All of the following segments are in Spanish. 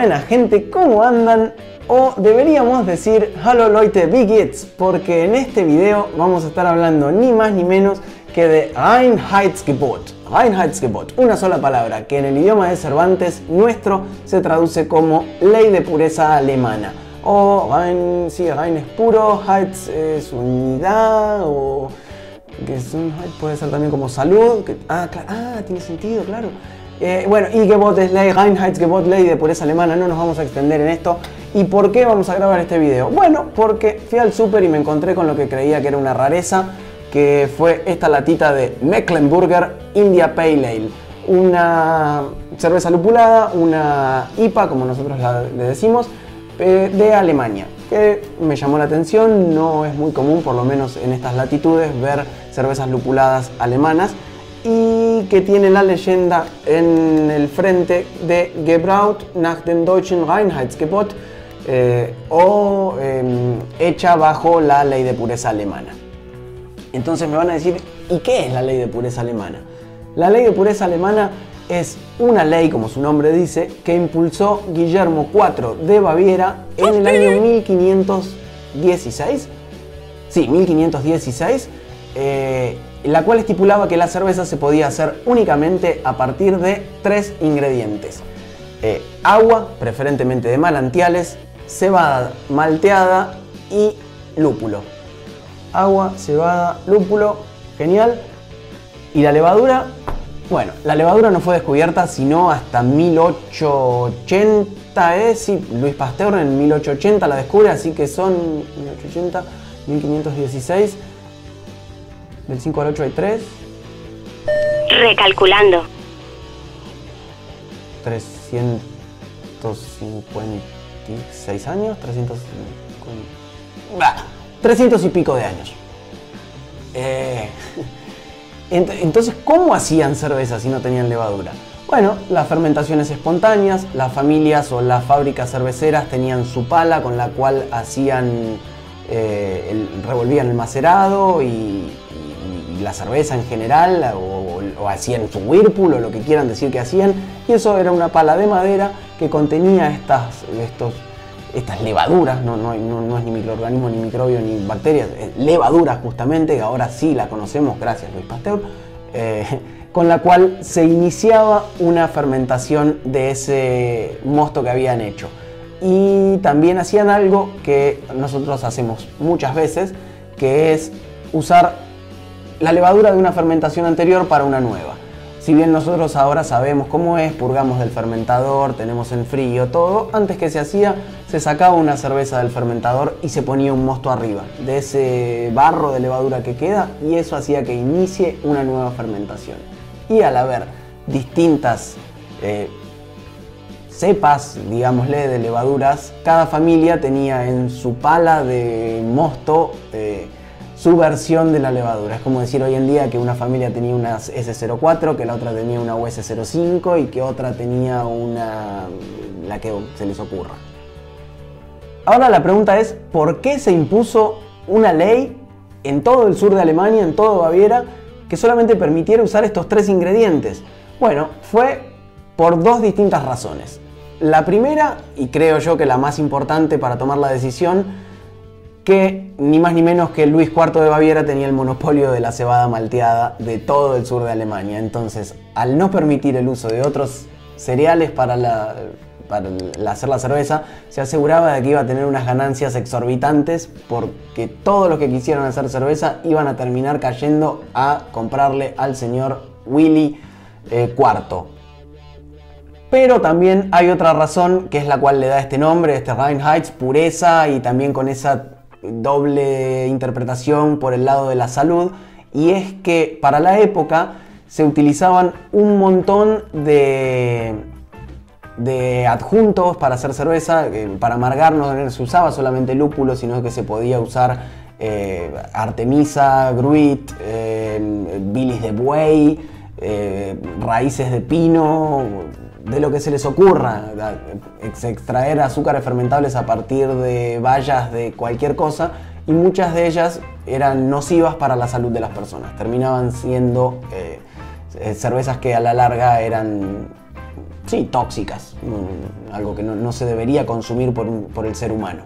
buena gente, ¿cómo andan? O deberíamos decir Hallo Leute, wie geht's? Porque en este video vamos a estar hablando ni más ni menos que de Reinheitsgebot. Reinheitsgebot, una sola palabra que en el idioma de Cervantes nuestro se traduce como ley de pureza alemana. O Rein, sí, Rein es puro, Heitz es unidad, o que puede ser también como salud. Que, ah, ah, tiene sentido, claro. Eh, bueno, y Reinheitsgebot, ley de pureza alemana, no nos vamos a extender en esto. ¿Y por qué vamos a grabar este video? Bueno, porque fui al súper y me encontré con lo que creía que era una rareza, que fue esta latita de Mecklenburger India Pale Ale. Una cerveza lupulada, una IPA, como nosotros le decimos, eh, de Alemania, que me llamó la atención, no es muy común, por lo menos en estas latitudes, ver cervezas lupuladas alemanas y que tiene la leyenda en el frente de Gebraut nach dem deutschen Reinheitsgebot eh, o em, hecha bajo la ley de pureza alemana. Entonces me van a decir, ¿y qué es la ley de pureza alemana? La ley de pureza alemana es una ley, como su nombre dice, que impulsó Guillermo IV de Baviera en el año 1516. Sí, 1516 la cual estipulaba que la cerveza se podía hacer únicamente a partir de tres ingredientes. Eh, agua, preferentemente de manantiales, cebada malteada y lúpulo. Agua, cebada, lúpulo, genial. Y la levadura, bueno, la levadura no fue descubierta sino hasta 1880, ¿eh? Sí, Luis Pasteur en 1880 la descubre, así que son 1880, 1516 del 5 al 8 hay 3. Recalculando. 356 años, 350... 300 y pico de años. Eh, entonces, ¿cómo hacían cerveza si no tenían levadura? Bueno, las fermentaciones espontáneas, las familias o las fábricas cerveceras tenían su pala con la cual hacían, eh, revolvían el macerado y, la cerveza en general, o, hacían su whirlpool, o lo que quieran decir que hacían, y eso era una pala de madera que contenía estas, estos, estas levaduras, no, no, no, es ni microorganismo, ni microbio, ni bacterias, levaduras justamente, que ahora sí la conocemos, gracias Luis Pasteur, eh, con la cual se iniciaba una fermentación de ese mosto que habían hecho. Y también hacían algo que nosotros hacemos muchas veces, que es usar la levadura de una fermentación anterior para una nueva. Si bien nosotros ahora sabemos cómo es, purgamos del fermentador, tenemos en frío, todo, antes que se hacía, se sacaba una cerveza del fermentador y se ponía un mosto arriba de ese barro de levadura que queda y eso hacía que inicie una nueva fermentación. Y al haber distintas eh, cepas, digámosle, de levaduras, cada familia tenía en su pala de mosto eh, su versión de la levadura. Es como decir hoy en día que una familia tenía una S04, que la otra tenía una US05 y que otra tenía una... la que se les ocurra. Ahora la pregunta es, ¿por qué se impuso una ley en todo el sur de Alemania, en todo Baviera, que solamente permitiera usar estos tres ingredientes? Bueno, fue por dos distintas razones. La primera, y creo yo que la más importante para tomar la decisión, ni más ni menos que Luis IV de Baviera tenía el monopolio de la cebada malteada de todo el sur de Alemania. Entonces, al no permitir el uso de otros cereales para, hacer la cerveza, se aseguraba de que iba a tener unas ganancias exorbitantes porque todos los que quisieran hacer cerveza iban a terminar cayendo a comprarle al señor Willy IV. Eh, Pero también hay otra razón que es la cual le da este nombre, este Reinheits, pureza y también con esa doble interpretación por el lado de la salud y es que para la época se utilizaban un montón de, de adjuntos para hacer cerveza, para amargar no se usaba solamente lúpulo, sino que se podía usar eh, artemisa, gruit, eh, bilis de buey, eh, raíces de pino, de lo que se les ocurra, extraer azúcares fermentables a partir de bayas de cualquier cosa y muchas de ellas eran nocivas para la salud de las personas. Terminaban siendo eh, eh, cervezas que a la larga eran sí, tóxicas, mm, algo que no, se debería consumir por, el ser humano.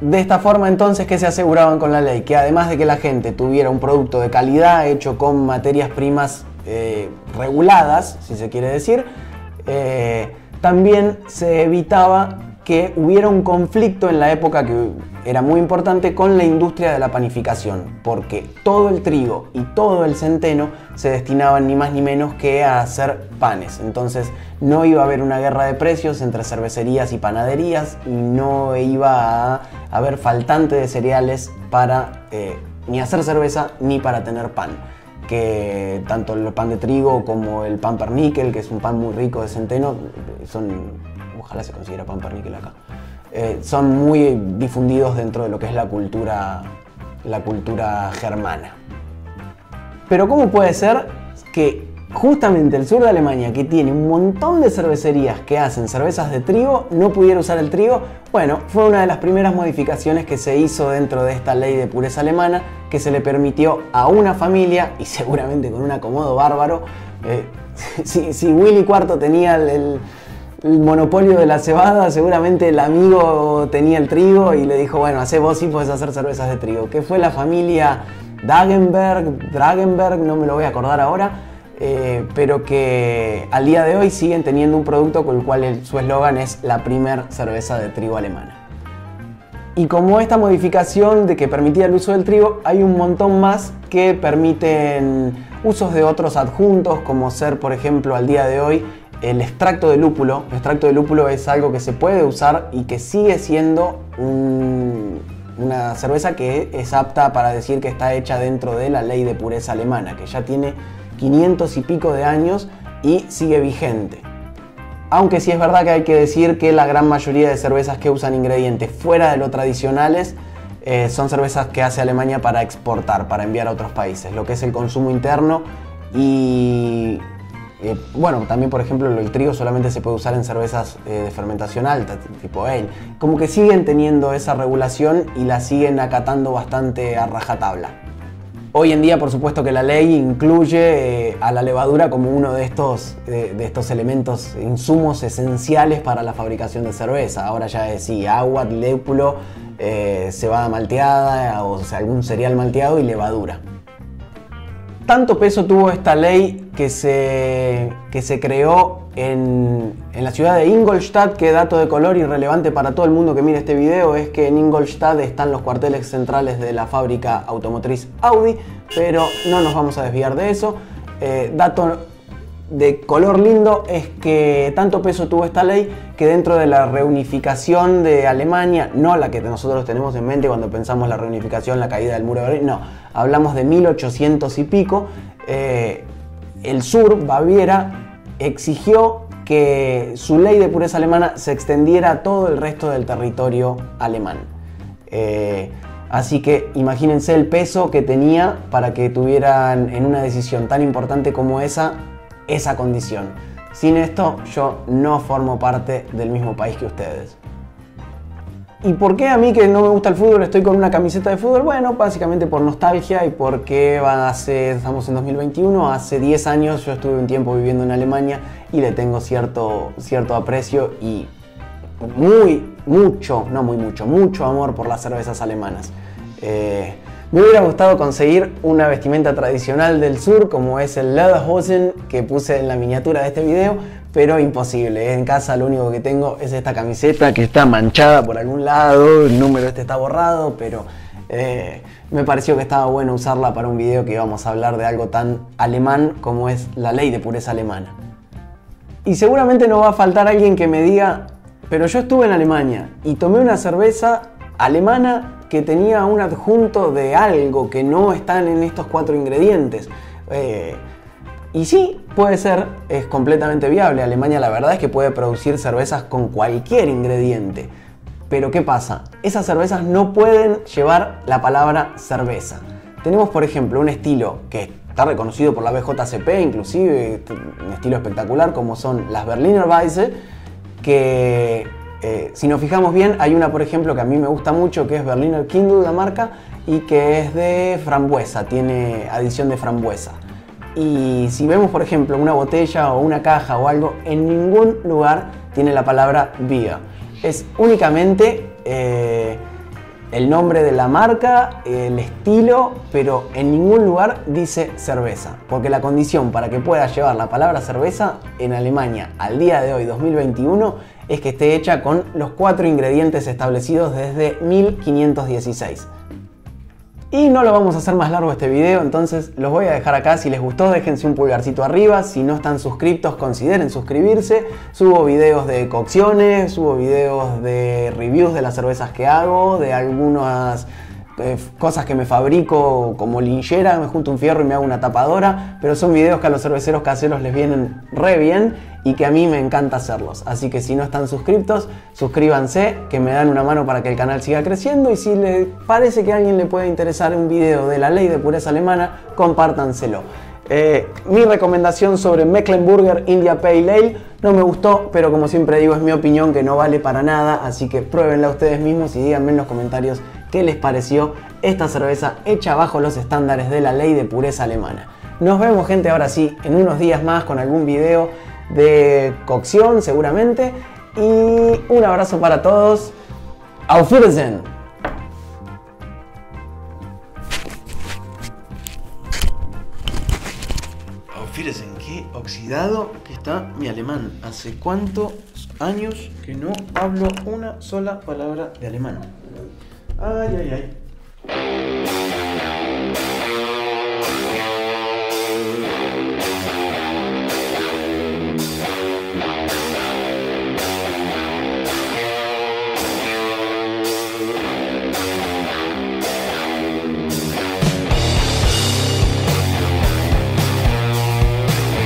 De esta forma entonces, ¿qué se aseguraban con la ley? Que además de que la gente tuviera un producto de calidad hecho con materias primas eh, reguladas, si se quiere decir, eh, también se evitaba que hubiera un conflicto en la época que era muy importante con la industria de la panificación, porque todo el trigo y todo el centeno se destinaban ni más ni menos que a hacer panes. Entonces no iba a haber una guerra de precios entre cervecerías y panaderías y no iba a haber faltante de cereales para eh, ni hacer cerveza ni para tener pan que tanto el pan de trigo como el pan perníquel, que es un pan muy rico de centeno, son ojalá se considera pan perníquel acá, eh, son muy difundidos dentro de lo que es la cultura, la cultura germana. Pero ¿cómo puede ser que justamente el sur de Alemania, que tiene un montón de cervecerías que hacen cervezas de trigo, no pudiera usar el trigo? Bueno, fue una de las primeras modificaciones que se hizo dentro de esta ley de pureza alemana, que se le permitió a una familia, y seguramente con un acomodo bárbaro, eh, si, Willy IV tenía el el monopolio de la cebada, seguramente el amigo tenía el trigo y le dijo, bueno, hace vos y puedes hacer cervezas de trigo. Que fue la familia Dagenberg, Dragenberg, no me lo voy a acordar ahora, eh, pero que al día de hoy siguen teniendo un producto con el cual su eslogan es la primer cerveza de trigo alemana. Y como esta modificación de que permitía el uso del trigo, hay un montón más que permiten usos de otros adjuntos, como ser, por ejemplo, al día de hoy el extracto de lúpulo. El extracto de lúpulo es algo que se puede usar y que sigue siendo una cerveza que es apta para decir que está hecha dentro de la ley de pureza alemana, que ya tiene 500 y pico de años y sigue vigente. Aunque sí es verdad que hay que decir que la gran mayoría de cervezas que usan ingredientes fuera de lo tradicionales eh, son cervezas que hace Alemania para exportar, para enviar a otros países. Lo que es el consumo interno y eh, bueno, también por ejemplo el trigo solamente se puede usar en cervezas eh, de fermentación alta, tipo ale. Como que siguen teniendo esa regulación y la siguen acatando bastante a rajatabla. Hoy en día, por supuesto que la ley incluye eh, a la levadura como uno de estos, de estos elementos, insumos esenciales para la fabricación de cerveza. Ahora ya es sí, agua, lúpulo, cebada malteada o algún cereal malteado y levadura. Tanto peso tuvo esta ley que se, que se creó en, en, la ciudad de Ingolstadt, que dato de color irrelevante para todo el mundo que mire este video es que en Ingolstadt están los cuarteles centrales de la fábrica automotriz Audi, pero no nos vamos a desviar de eso. Eh, dato de color lindo es que tanto peso tuvo esta ley que dentro de la reunificación de Alemania, no la que nosotros tenemos en mente cuando pensamos la reunificación, la caída del muro de Berlín, no, hablamos de 1800 y pico, eh, el sur, Baviera, exigió que su ley de pureza alemana se extendiera a todo el resto del territorio alemán. Eh, así que imagínense el peso que tenía para que tuvieran en una decisión tan importante como esa esa condición. Sin esto yo no formo parte del mismo país que ustedes. ¿Y por qué a mí que no me gusta el fútbol estoy con una camiseta de fútbol? Bueno, básicamente por nostalgia y porque hace, estamos en 2021, hace 10 años yo estuve un tiempo viviendo en Alemania y le tengo cierto, cierto aprecio y muy, mucho, no muy mucho, mucho amor por las cervezas alemanas. Eh, me hubiera gustado conseguir una vestimenta tradicional del sur como es el Lederhosen que puse en la miniatura de este video, pero imposible. En casa lo único que tengo es esta camiseta que está manchada por algún lado, el número este está borrado, pero eh, me pareció que estaba bueno usarla para un video que íbamos a hablar de algo tan alemán como es la ley de pureza alemana. Y seguramente no va a faltar alguien que me diga, pero yo estuve en Alemania y tomé una cerveza alemana que tenía un adjunto de algo que no están en estos cuatro ingredientes. Eh, y sí, puede ser, es completamente viable. Alemania la verdad es que puede producir cervezas con cualquier ingrediente. Pero ¿qué pasa? Esas cervezas no pueden llevar la palabra cerveza. Tenemos por ejemplo un estilo que está reconocido por la BJCP, inclusive un estilo espectacular como son las Berliner Weisse, que eh, si nos fijamos bien, hay una, por ejemplo, que a mí me gusta mucho, que es Berliner Kindle, la marca, y que es de frambuesa, tiene adición de frambuesa. Y si vemos, por ejemplo, una botella o una caja o algo, en ningún lugar tiene la palabra Beer. Es únicamente eh, el nombre de la marca, el estilo, pero en ningún lugar dice cerveza. Porque la condición para que pueda llevar la palabra cerveza en Alemania al día de hoy, 2021, es que esté hecha con los cuatro ingredientes establecidos desde 1516. Y no lo vamos a hacer más largo este video, entonces los voy a dejar acá. Si les gustó, déjense un pulgarcito arriba. Si no están suscriptos, consideren suscribirse. Subo videos de cocciones, subo videos de reviews de las cervezas que hago, de algunas eh, cosas que me fabrico como linchera, me junto un fierro y me hago una tapadora, pero son videos que a los cerveceros caseros les vienen re bien y que a mí me encanta hacerlos. Así que si no están suscriptos, suscríbanse, que me dan una mano para que el canal siga creciendo y si les parece que a alguien le puede interesar un video de la ley de pureza alemana, compártanselo. Eh, mi recomendación sobre Mecklenburger India Pale Ale no me gustó, pero como siempre digo, es mi opinión que no vale para nada, así que pruébenla ustedes mismos y díganme en los comentarios qué les pareció esta cerveza hecha bajo los estándares de la ley de pureza alemana. Nos vemos gente ahora sí en unos días más con algún video de cocción seguramente y un abrazo para todos. Auf Wiedersehen. Wiedersehen, qué oxidado que está mi alemán. ¿Hace cuántos años que no hablo una sola palabra de alemán? Ay, ay, ay.